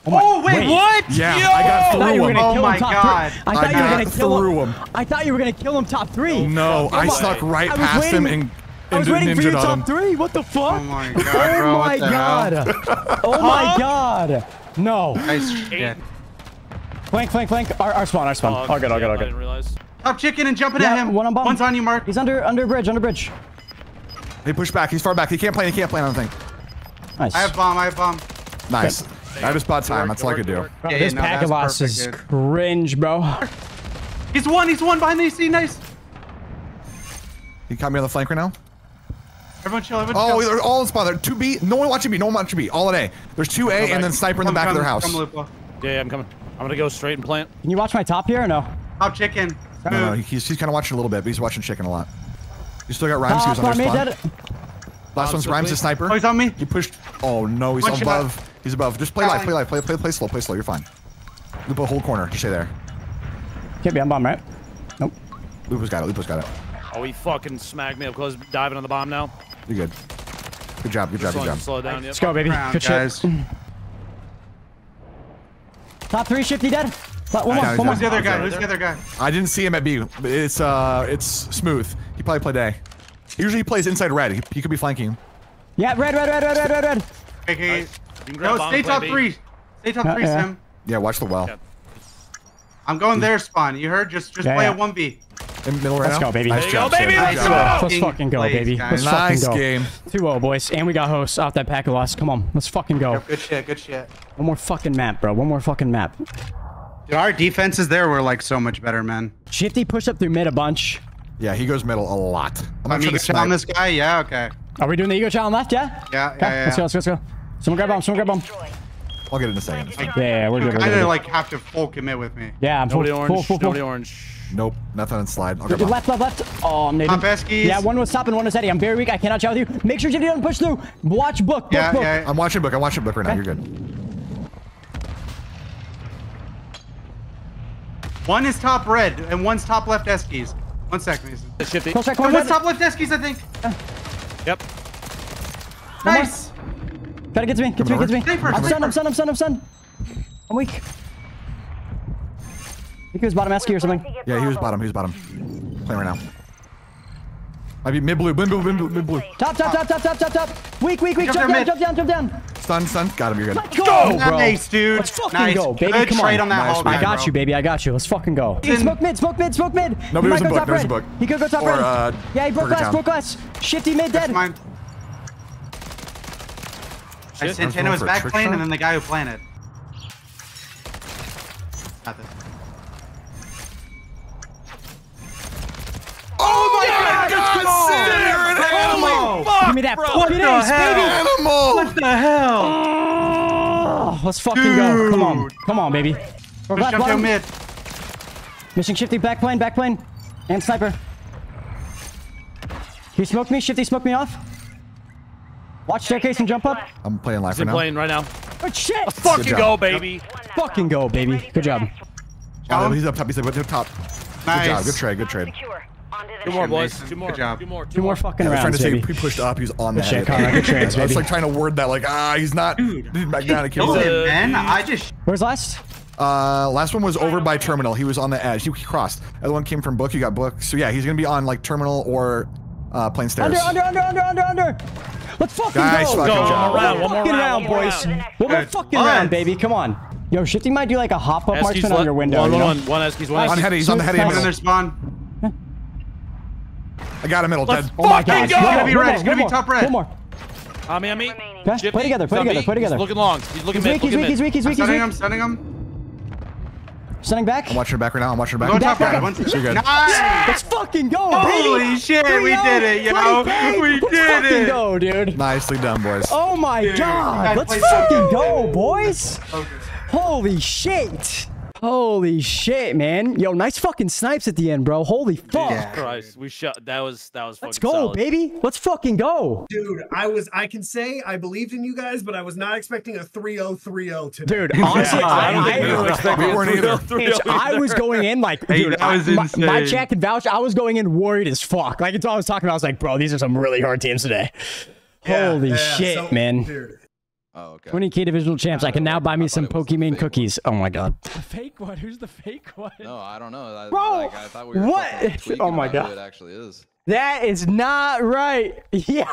Oh, oh wait, what? Yeah, Yo! I got I thought you were through him. gonna Oh kill my him God. three. I I thought you were gonna kill him. him. I thought you were gonna kill him top three. No, I on. stuck right I was past him and, I was waiting for you top three. What the fuck? Oh my god, Oh bro. my god. Hell? Oh my god. No. Nice shit. Flank, flank, flank. Our, our spawn, our spawn. Oh, all good, all good, yeah, all I good. didn't realize. Top chicken and jumping Yeah, at him. one on bomb. One's on you, Mark. He's under under bridge, under bridge. He pushed back. He's far back. He can't play. He can't play on the thing. Nice. I have bomb. I have bomb. Nice. I have a spot time. That's all I could do. Bro, Yeah, this yeah, no, packet that's loss is dude. cringe, bro. He's one. He's one behind the AC. Nice. He caught me on the flank right now. Everyone chill. Everyone Oh, chill. Oh, they're all in spawn. They're 2B. No one watching B. No one watching B. All at A. There's 2A and then sniper in the Come, back of their house. Come, Yeah, yeah, I'm coming. I'm gonna go straight and plant. Can you watch my top here or no? Top chicken. No, no, Move. he's, he's kind of watching a little bit, but he's watching chicken a lot. You still got Rhymes. he was on me, spawn. dead. Last one's so Rhymes, the sniper. Oh, he's on me. He pushed. Oh no, he's One shot. above. He's above. Just play live. Play live. Play, play, play slow. Play slow. You're fine. Lupo, hold corner. Just stay there. Can't be on bomb, right? Nope. Lupo's got it. Lupo's got it. Oh, he fucking smacked me up close, diving on the bomb now. You're good. Good job. Good job. Good job. slow down. Yep. Let's go, baby. Round, Good guys. shit. Top three, shifty dead. One more, one more. Who's the other guy? Who's the other guy? I didn't see him at B. It's uh, it's smooth. He probably played A. Usually he plays inside red. He, he could be flanking. Yeah, red, red, red, red, red, red, red. Okay, okay. You No, stay top B. three. Stay top Yeah, three, yeah. Sim. Yeah, watch the well. Yeah. I'm going there, spawn. You heard? Just, just Yeah, play yeah. a one B. In the middle right Let's now. go, baby. Nice job, go, baby. Sam. Let's go. job. Let's fucking go, baby. Let's Nice fucking go. game. 2-0, boys. And we got hosts off that pack of loss. Come on. Let's fucking go. Good shit. Good shit. One more fucking map, bro. One more fucking map. Dude, our defenses there were like so much better, man. Shifty pushed up through mid a bunch. Yeah, he goes middle a lot. I'm I not mean, sure on this guy? Yeah. Okay. Are we doing the ego challenge left? Yeah? Yeah. Okay, Yeah. let's go, let's go, let's go. Someone grab bomb, someone grab bomb. I'll get it in a second. Yeah, yeah, we're good. We're Kind good. of like have to full commit with me. yeah, I'm full, Nobody full, orange. full, full. Nobody orange. Nope, nothing on slide. I'll grab Dude, bomb. Left, left, left. Oh, I'm native. Top Eskies. Yeah, one was top and one was Eddie. I'm very weak. I cannot chat with you. Make sure Shifty don't push through. Watch book, book, Yeah. book. Yeah. I'm watching book. I'm watching book right now. You're good. One is top red and one's top left Eskies. One sec, Mason. Shifty. Close check, And one's top left Eskies, I think. Yep. Nice. Gotta get to me, get to me, get to me. Sniper, I'm stunned. I'm stunned, I'm stunned, I'm stunned. I'm weak. I think he was bottom esky or something. Plan to Yeah, he was bottom. He was bottom. Playing right now. Might be mid blue. Mid blue. Mid blue. Mid blue. Top, top, top, top, top, top, top. Weak, weak, weak. Jump Jump down, mid. jump down, jump down. Stun. Stun. Got him. You're good. Let's go, bro. Nice, dude. Let's fucking nice. go, baby. Good Come trade on. on that Nice, hall. I got bro. you, baby. I got you. Let's fucking go. Hey, smoke mid, smoke mid, smoke mid. Nobody he was in book, top there was red. a book. He could go top Or, red. uh, yeah, he broke glass, broke glass. Shifty mid dead. mine. Santana was back playing and then the guy who planted. Got this. God! You're an animal. Give me that fucking the ace, hell? baby. Animal. What the hell? Oh, let's fucking go. Come on. Come on, baby. We're Just back jump down mid. Mission Shifty, back plane, back plane. And sniper. He smoked me. Shifty smoked me off. Watch staircase and jump up. I'm playing live He's right in now. plane right now. Oh, shit. Fucking job. go, baby. Fucking go, baby. Good job. Oh, he's up top. He's up top. Nice. Good job. Good trade. Good trade. Secure. Onto the Two more, boys. Two more. Good job. Two more. Two more fucking I was trying rounds, to say baby. he pushed up. He was on the shit, head. Connor. Good trades, I was like trying to word that like ah he's not he's back down. He Kill kills it. him, man. I just. Where's last? Uh, last one was over by terminal. He was on the edge. He crossed. Other one came from book. You got book. So yeah, he's gonna be on like terminal or uh, plane stairs. Under, under, under, under, under, under. Let's fucking Nice go. fucking Go, job. one more round, one more fucking round, round, boys. round. One more Good. fucking What? round, baby. Come on. Yo, Shifty might do like a hop up Eskies marksman on your window. One, you one, know? one. One Eskies, On Eskies. heady. He's on the heady. Nice. Put in their spawn. I got a middle. Let's Dead. Oh my fucking gosh. go. One It's more, gonna be red. more, It's gonna be top red. One more. On me, on me. Remaining. Okay, Shifty, play together, play together, play together. He's looking long. He's looking He's mid. weak, he's looking weak, he's weak, he's weak, he's Stunning weak. him. Stunning him. Sending back. I'm watching her back right now. I'm watching her Going back. top red. back. One So you're good. Nice. Let's fucking go, Holy baby. shit, we did it, yo. 20K. We Let's did fucking go, dude. Nicely done, boys. Oh my Dude, god. Let's fucking go, boys. Holy shit. Holy shit, man. Yo, nice fucking snipes at the end, bro. Holy fuck. Yeah. Christ, we shot. That was that was. Let's go, solid. baby. Let's fucking go. Dude, I was I can say I believed in you guys, but I was not expecting a 3-0-3-0 today. Dude, honestly, I don't think we I, We weren't either. I was going in like, Hey, dude, that I- was my, my insane. chat can vouch. I was going in worried as fuck. Like it's all I was talking about, I was like, bro, these are some really hard teams today. Yeah, Holy yeah, shit, so- man. Dude. Oh, okay. 20k divisional champs. I can now buy me some thought it was the Pokemon fake one. cookies. Oh my god. The fake one? Who's the fake one? No, I don't know. I, Bro, like, I thought we were what? Oh my God. It actually is. That is not right. Yeah.